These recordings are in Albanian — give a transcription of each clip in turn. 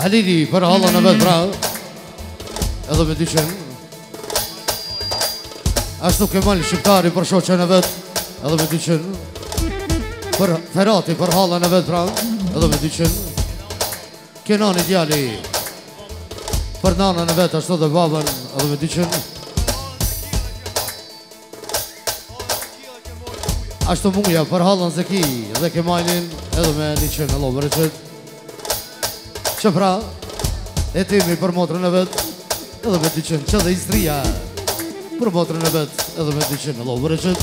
Halili për hallën e vet pra Edhe me dyqen Ashtu Kemal shqiptari për shoqen e vet Edhe me dyqen Ferati për hallën e vet pra Edhe me dyqen Kenani djali Për nanën e vet ashtu dhe babën Edhe me dyqen Ashtu Muja për hallën Zeki dhe Kemalin edhe me dyqen e llobreqet Që pra Hetemi për motrën e vet edhe me dyqen që dhe istria Për motrën e vet edhe me dyqen e llobreqet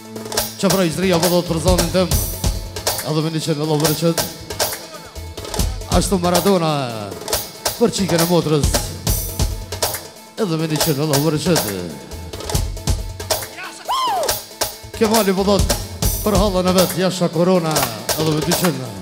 Që pra i zrija po do të përzonin të më A do me një qëtë me lovërë qëtë Ashtu Maradona Për qike në motrës E do me një qëtë me lovërë qëtë Kje mali po do të për halën e vetë Jasha korona A do me një qëtë me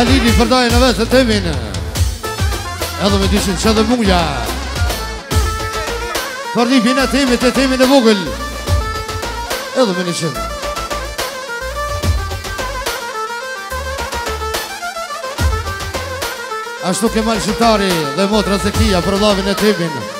Halili fërdojë në vesë të minë Edhe me dishin që dhe mungja Fërdi pina të imi të të imi në vogël Edhe me një qëmë Ashtu ke malë shqiptari dhe motra se kia për lavin e të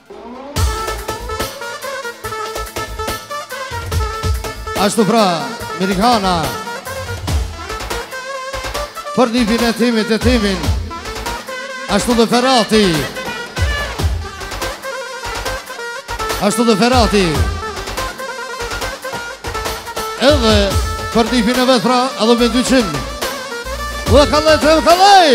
Ashtu pra, Merikana Për nipin e Hetemit Hetemin Ashtu dhe ferati Ashtu dhe ferati Edhe për nipin e vet pra, edhe me dyqen. Dhe kalaj, dhe kalaj!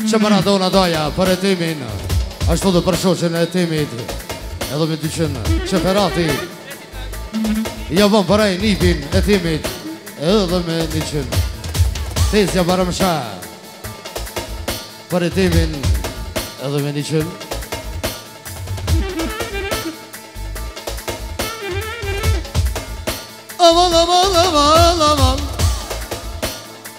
Që Maradona daja për Hetemin Ashtu dhe për shoqen e Hetemit Edhe me dyqen që Ferati Ja vëm për nipin e Hetemit Edhe me dyqen Tezja për më sha Për Hetemin Edhe me dyqen Aman aman aman aman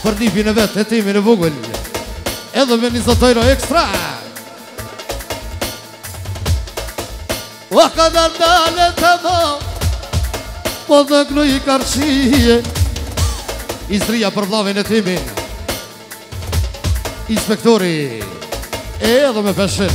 Për nipin e vet, Hetemin e vogël Edhe me një zotojro ekstra O ka dar dale të do Po dhe glu i karqie Izria për vllavin Hetemin Inspektori Edhe me pesqin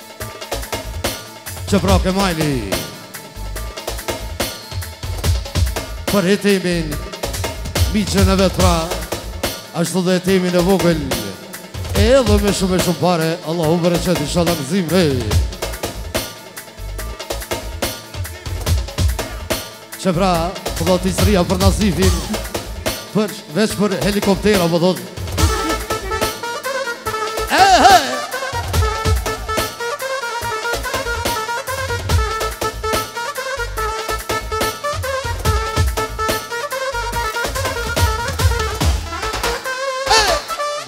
Qe pra Kemajli Për Hetemin Mixhën e vet pra Ashtu dhe Hetemin e vogël E edhe me shumë e shumë pare Allahu bereqet inshallah në zimë Qe pra, po dhot Izria për Nazifin Veç për helikoptera, po dhot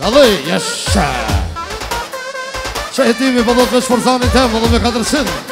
Alej, jasha Qe Hetemi, po dhot veç për zanin tem, po dhot me 400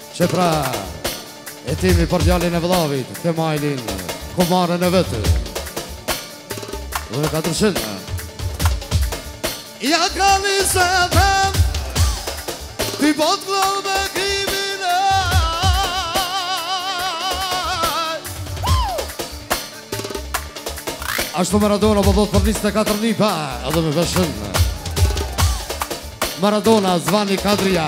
Qe pra, Hetemi për djalin e vllavit, Kemajlin, kumarën e vet. Edhe me katërqin. Ja ka një se them, ti pot vëllë me krimin e Ashtu Maradona po dhot për 24 nipa, edhe me pesqin. Maradona, Zvani Kadria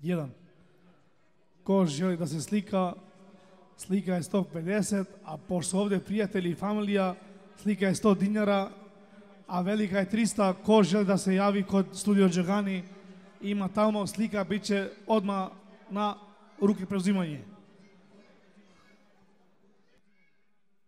Један. Ко жели да се слика, слика е 150, а пошто овде пријатели и фамилија, слика е 100 динара, а велика е 300. Ко жели да се јави код студио Джогани, има таму слика, биче одма на руки преузимање.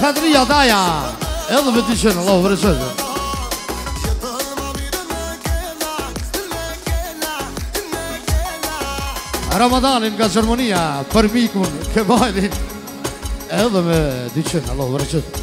Kadrija daja Edhe me dyqin, Allahu bereqet Ramadanin nga Gjermania Për mikun, Kemajlin Edhe me dyqin, Allahu bereqet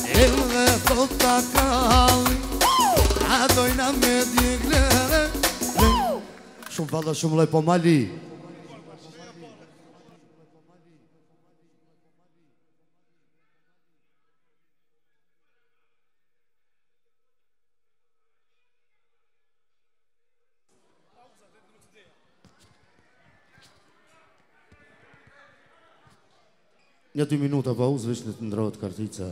Edhe do ta kalli A dojna me djegle Shumë falla shumë loj po mali Pauza, 10 minutë ideja. Nja dy minuta pauzë, veç të ndrrohet kartica.